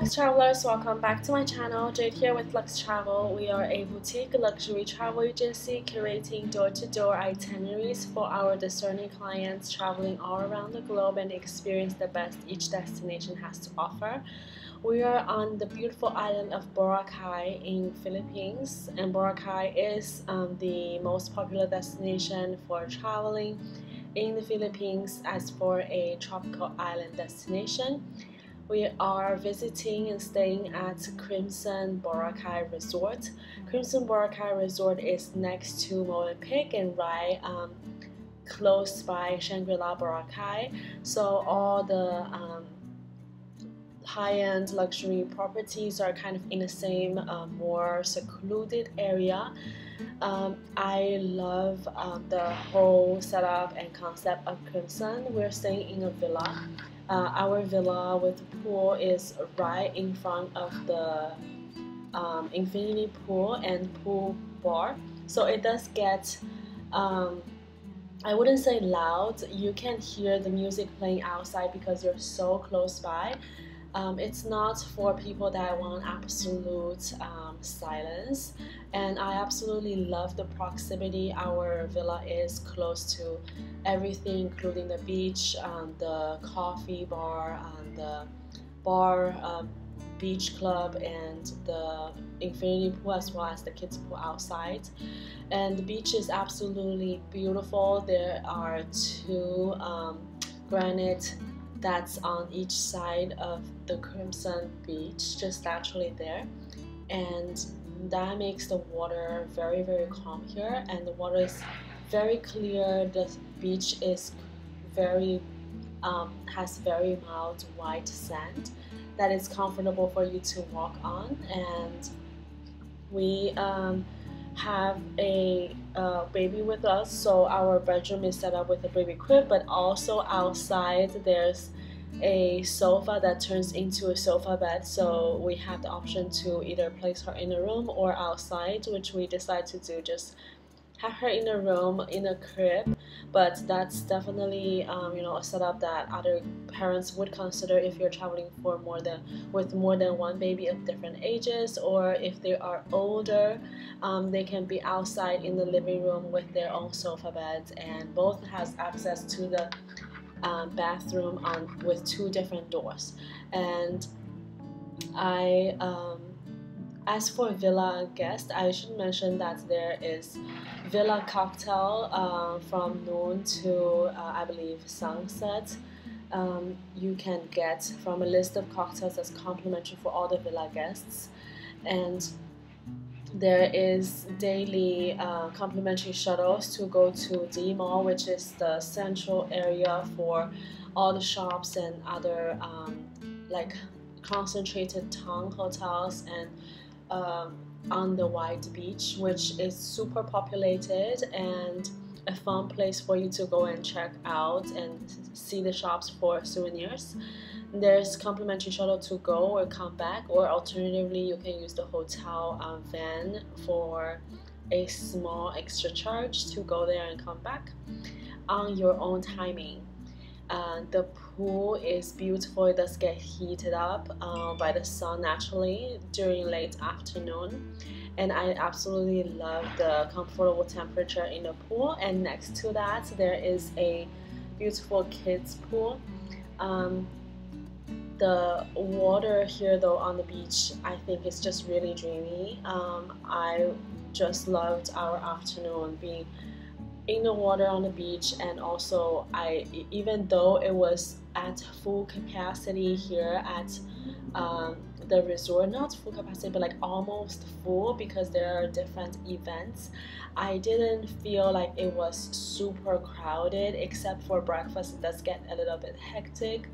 Lux Travelers, welcome back to my channel. Jade here with Lux Travel. We are a boutique luxury travel agency curating door-to-door -door itineraries for our discerning clients traveling all around the globe and experience the best each destination has to offer. We are on the beautiful island of Boracay in Philippines and Boracay is um, the most popular destination for traveling in the Philippines as for a tropical island destination. We are visiting and staying at Crimson Boracay Resort. Crimson Boracay Resort is next to Movenpick and right um, close by Shangri-La Boracay. So all the um, high-end luxury properties are kind of in the same uh, more secluded area. Um, I love um, the whole setup and concept of Crimson. We're staying in a villa. Uh, our villa with pool is right in front of the um, infinity pool and pool bar. So it does get, um, I wouldn't say loud. You can hear the music playing outside because you're so close by. Um, it's not for people that want absolute um, silence, and I absolutely love the proximity. Our villa is close to everything, including the beach, um, the coffee bar, and the bar, um, beach club, and the infinity pool, as well as the kids pool outside. And the beach is absolutely beautiful. There are two um, granite that's on each side of the Crimson Beach, just naturally there. And that makes the water very, very calm here. And the water is very clear. The beach is very, um, has very mild white sand that is comfortable for you to walk on. And we um, have a uh, baby with us, so our bedroom is set up with a baby crib, but also outside there's a sofa that turns into a sofa bed. So we have the option to either place her in a room or outside which we decide to do. Just have her in a room in a crib. But that's definitely um, you know a setup that other parents would consider if you're traveling for more than with more than one baby of different ages or if they are older um, they can be outside in the living room with their own sofa beds. And both has access to the um, bathroom on with two different doors. And I um, as for villa guest I should mention that there is villa cocktail uh, from noon to uh, I believe sunset. Um, you can get from a list of cocktails that's complimentary for all the villa guests. And there is daily uh, complimentary shuttles to go to D Mall, which is the central area for all the shops and other um, like concentrated town hotels and um, on the white beach, which is super populated and a fun place for you to go and check out and see the shops for souvenirs. There's complimentary shuttle to go or come back, or alternatively, you can use the hotel um, van for a small extra charge to go there and come back on your own timing. Uh, the pool is beautiful. It does get heated up uh, by the sun naturally during late afternoon, and I absolutely love the comfortable temperature in the pool. And next to that, there is a beautiful kids pool. Um, the water here though on the beach I think is just really dreamy. Um, I just loved our afternoon being in the water on the beach and also I even though it was at full capacity here at um, the resort not full capacity but like almost full because there are different events. I didn't feel like it was super crowded except for breakfast. It does get a little bit hectic.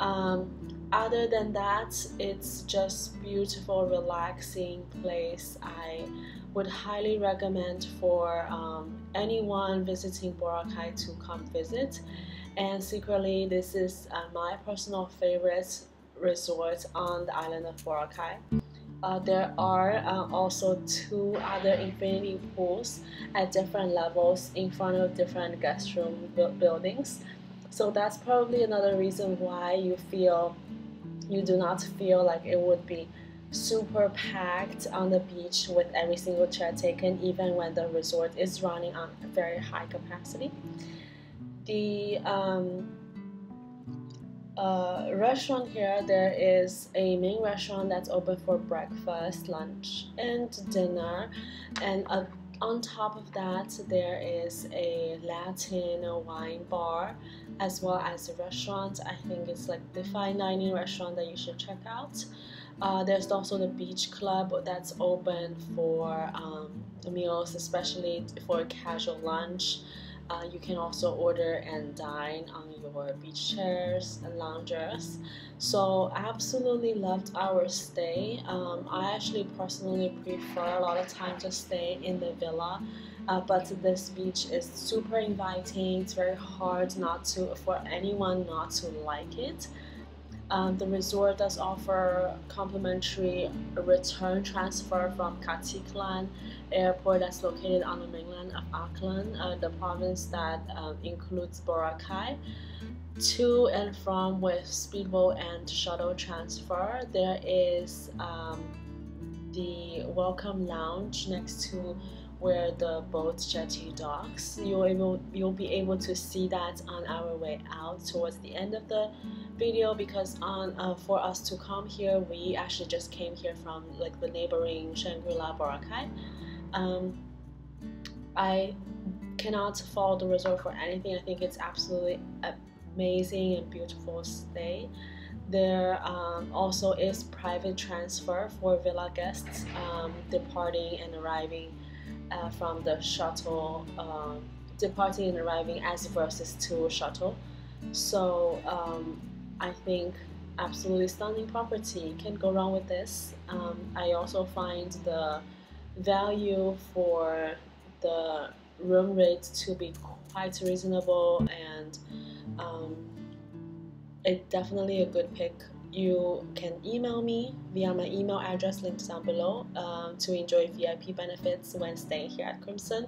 Um, other than that it's just beautiful relaxing place. I would highly recommend for um, anyone visiting Boracay to come visit. And secretly this is uh, my personal favorite resort on the island of Boracay. Uh, there are uh, also two other infinity pools at different levels in front of different guest room bu buildings. So that's probably another reason why you feel you do not feel like it would be super packed on the beach with every single chair taken even when the resort is running on very high capacity the um, uh, restaurant here there is a main restaurant that's open for breakfast lunch and dinner. And uh, on top of that there is a latin wine bar as well as a restaurant. I think it's like the fine dining restaurant that you should check out. Uh, there's also the beach club that's open for um, meals especially for casual lunch uh, you can also order and dine on your beach chairs and loungers. So absolutely loved our stay. Um, I actually personally prefer a lot of time to stay in the villa. Uh, but this beach is super inviting. It's very hard not to for anyone not to like it. Um, the resort does offer complimentary return transfer from Caticlan airport that's located on the mainland of Aklan, uh, the province that um, includes Boracay. To and from with speedboat and shuttle transfer, there is um, the welcome lounge next to where the boat jetty docks. You'll able you'll be able to see that on our way out towards the end of the video because on uh, for us to come here we actually just came here from like the neighboring Shangri-La Boracay. Um, I cannot fault the resort for anything. I think it's absolutely amazing and beautiful stay. There um, also is private transfer for villa guests um, departing and arriving uh, from the shuttle, uh, departing and arriving as versus to shuttle. So um, I think absolutely stunning property. Can't go wrong with this. Um, I also find the value for the room rate to be quite reasonable and um, definitely a good pick you can email me via my email address linked down below um, to enjoy VIP benefits when staying here at Crimson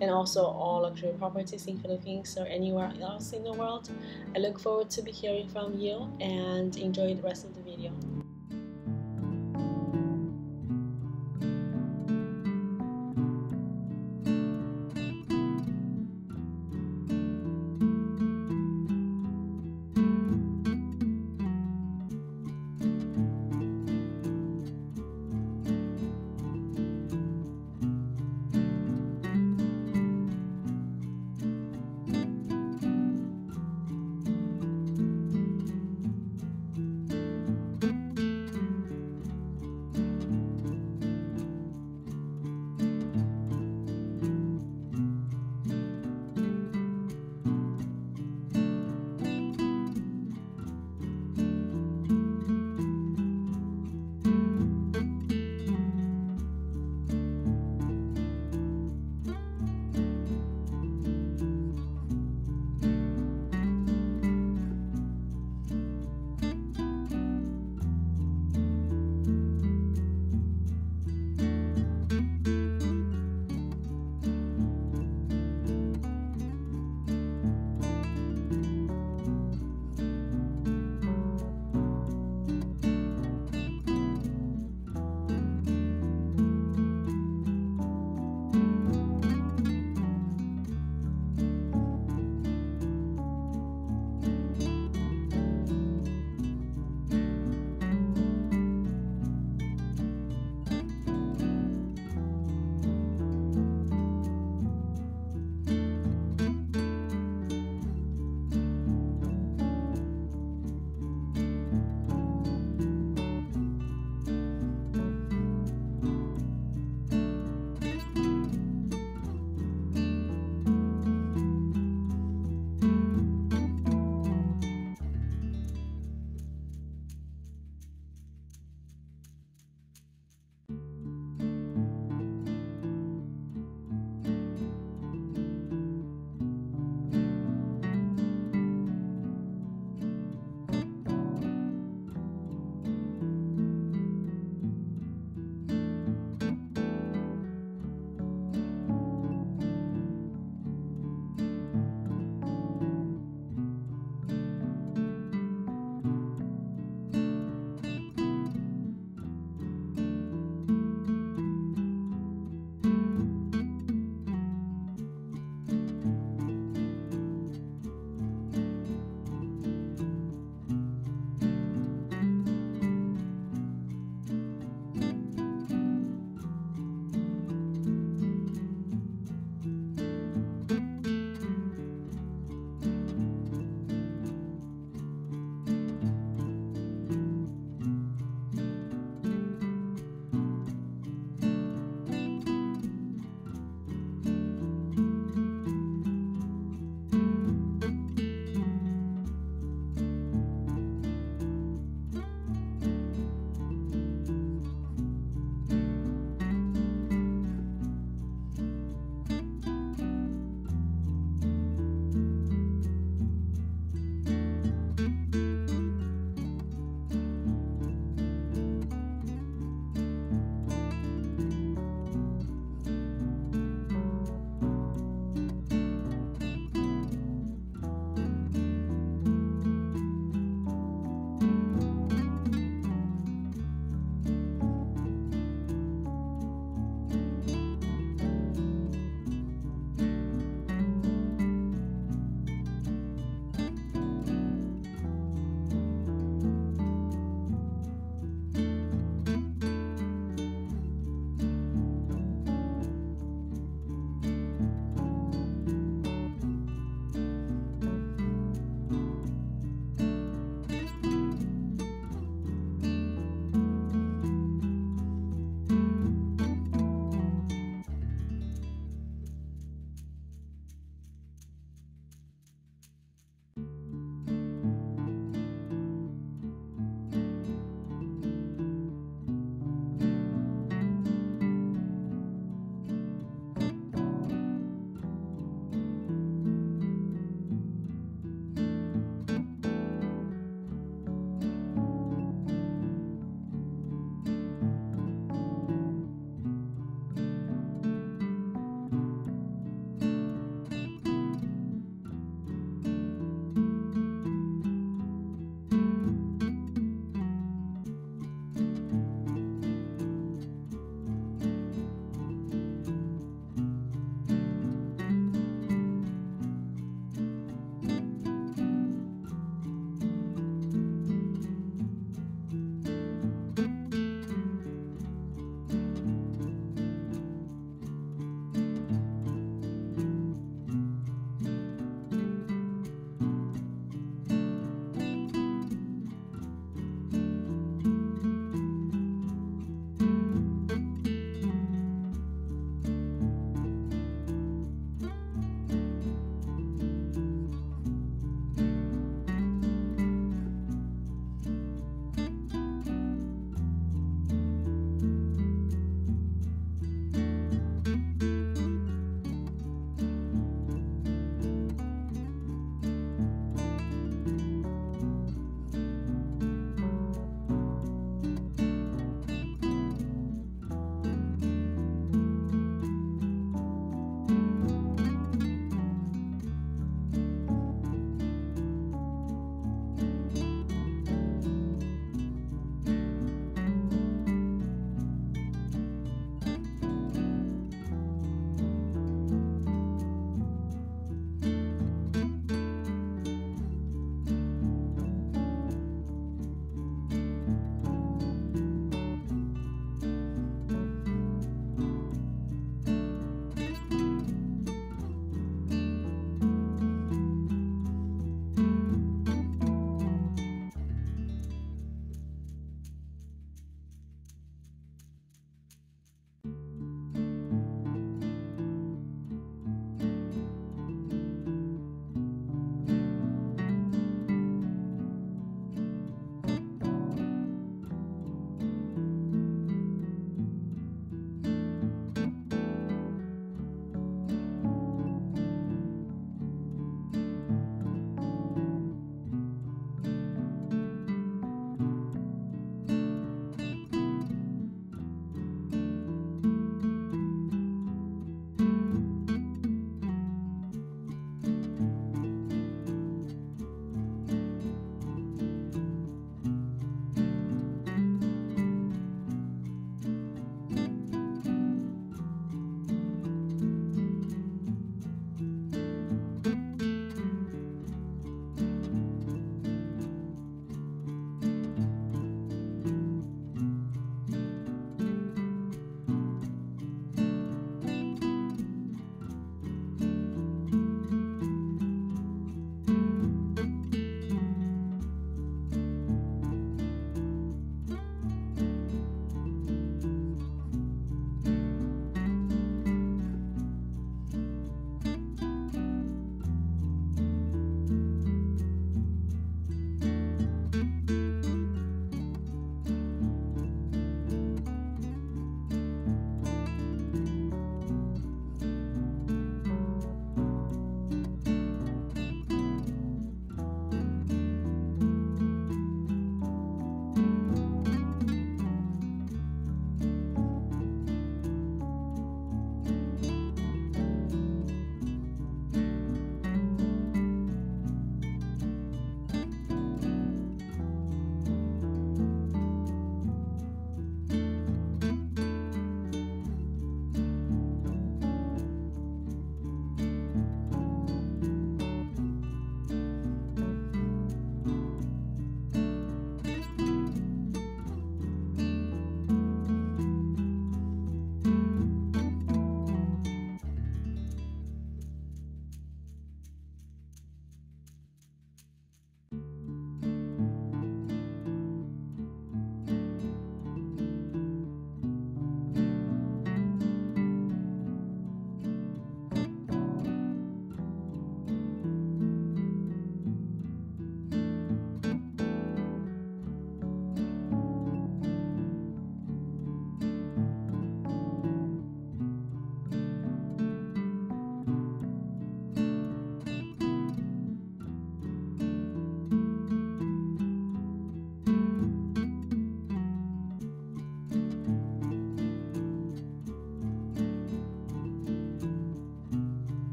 and also all luxury properties in Philippines or anywhere else in the world. I look forward to be hearing from you and enjoy the rest of the video.